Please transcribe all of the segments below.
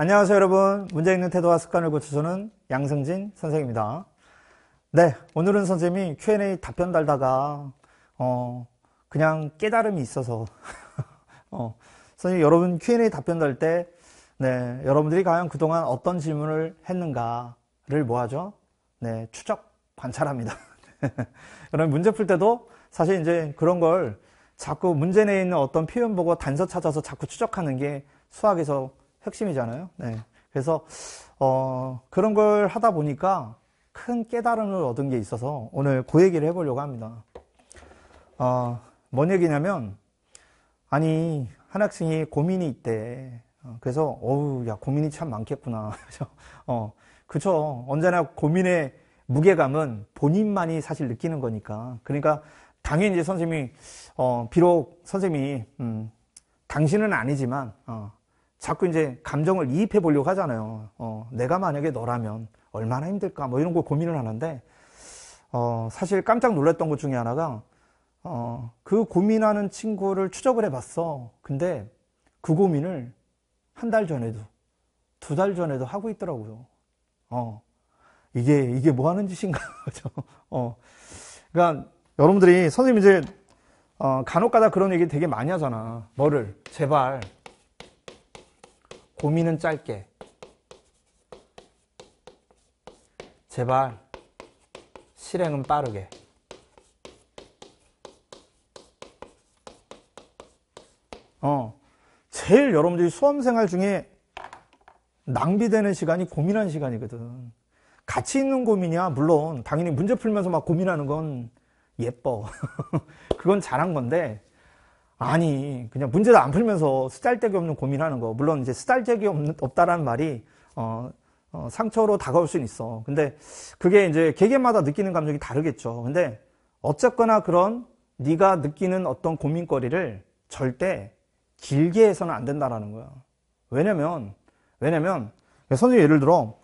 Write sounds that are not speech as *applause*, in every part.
안녕하세요, 여러분. 문제 읽는 태도와 습관을 고쳐주는 양승진 선생입니다. 네, 오늘은 선생님이 Q&A 답변 달다가, 어, 그냥 깨달음이 있어서, *laughs* 어, 선생님, 여러분 Q&A 답변 달 때, 네, 여러분들이 과연 그동안 어떤 질문을 했는가를 뭐 하죠? 네, 추적, 관찰합니다. *laughs* 여러분 문제 풀 때도 사실 이제 그런 걸 자꾸 문제 내에 있는 어떤 표현 보고 단서 찾아서 자꾸 추적하는 게 수학에서 핵심이잖아요. 네. 그래서 어, 그런 걸 하다 보니까 큰 깨달음을 얻은 게 있어서 오늘 그 얘기를 해보려고 합니다. 어, 뭔 얘기냐면 아니 한 학생이 고민이 있대. 어, 그래서 어우 야 고민이 참 많겠구나. *laughs* 어 그쵸. 언제나 고민의 무게감은 본인만이 사실 느끼는 거니까. 그러니까 당연히 선생님이 어 비록 선생님이 음, 당신은 아니지만 어, 자꾸 이제 감정을 이입해 보려고 하잖아요. 어, 내가 만약에 너라면 얼마나 힘들까 뭐 이런 거 고민을 하는데 어, 사실 깜짝 놀랐던 것 중에 하나가 어, 그 고민하는 친구를 추적을 해봤어. 근데 그 고민을 한 달 전에도 두 달 전에도 하고 있더라고요. 어, 이게 이게 뭐 하는 짓인가 *laughs* 죠 어, 그러니까 여러분들이 선생님 이제 어, 간혹가다 그런 얘기 되게 많이 하잖아. 뭐를 제발 고민은 짧게. 제발 실행은 빠르게. 어, 제일 여러분들이 수험생활 중에 낭비되는 시간이 고민하는 시간이거든. 가치 있는 고민이야. 물론, 당연히 문제 풀면서 막 고민하는 건 예뻐. *laughs* 그건 잘한 건데, 아니, 그냥 문제도 안 풀면서 쓰잘데기 없는 고민하는 거. 물론 이제 쓰잘데기 없는, 없다라는 말이, 어, 어, 상처로 다가올 수는 있어. 근데 그게 이제 개개마다 느끼는 감정이 다르겠죠. 근데 어쨌거나 그런 네가 느끼는 어떤 고민거리를 절대 길게 해서는 안 된다라는 거야. 왜냐면, 왜냐면, 선생님 예를 들어,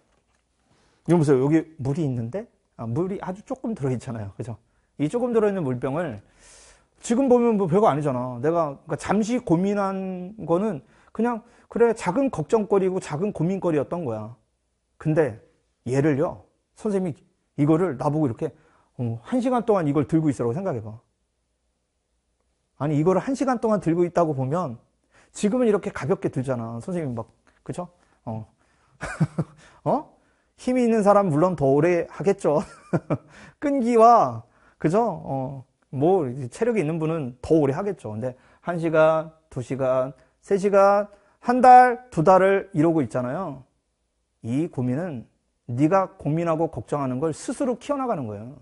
이거 보세요. 여기 물이 있는데, 아, 물이 아주 조금 들어있잖아요. 그죠? 이 조금 들어있는 물병을 지금 보면 뭐 별거 아니잖아. 내가 그러니까 잠시 고민한 거는 그냥 그래 작은 걱정거리고 작은 고민거리였던 거야. 근데 얘를요 선생님이 이거를 나보고 이렇게 어, 한 시간 동안 이걸 들고 있으라고 생각해봐. 아니 이거를 한 시간 동안 들고 있다고 보면 지금은 이렇게 가볍게 들잖아. 선생님 막 그죠? 어, *laughs* 어? 힘이 있는 사람 물론 더 오래 하겠죠. *laughs* 끈기와 그죠? 어, 뭐 체력이 있는 분은 더 오래 하겠죠. 근데 1시간, 2시간, 3시간, 한 달, 두 달을 이러고 있잖아요. 이 고민은 네가 고민하고 걱정하는 걸 스스로 키워나가는 거예요.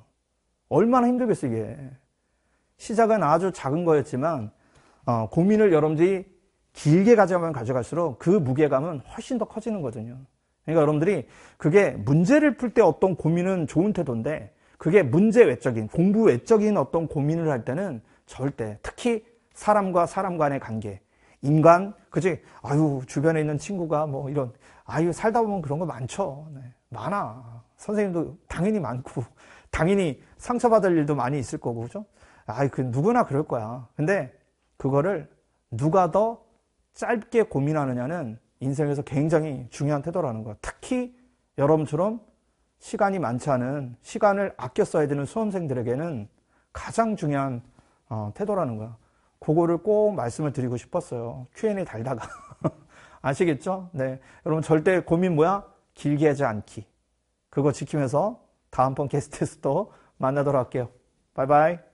얼마나 힘들겠어 이게. 시작은 아주 작은 거였지만 어, 고민을 여러분들이 길게 가져가면 가져갈수록 그 무게감은 훨씬 더 커지는 거거든요. 그러니까 여러분들이 그게 문제를 풀 때 어떤 고민은 좋은 태도인데 그게 문제 외적인, 공부 외적인 어떤 고민을 할 때는 절대, 특히 사람과 사람 간의 관계, 인간, 그지? 아유, 주변에 있는 친구가 뭐 이런, 아유, 살다 보면 그런 거 많죠. 네, 많아. 선생님도 당연히 많고, 당연히 상처받을 일도 많이 있을 거고, 그죠? 아유, 그 누구나 그럴 거야. 근데 그거를 누가 더 짧게 고민하느냐는 인생에서 굉장히 중요한 태도라는 거야. 특히 여러분처럼 시간이 많지 않은 시간을 아껴 써야 되는 수험생들에게는 가장 중요한 어, 태도라는 거야. 그거를 꼭 말씀을 드리고 싶었어요. Q&A 달다가. *laughs* 아시겠죠? 네. 여러분 절대 고민 뭐야? 길게 하지 않기. 그거 지키면서 다음번 게스트에서 또 만나도록 할게요. 바이바이.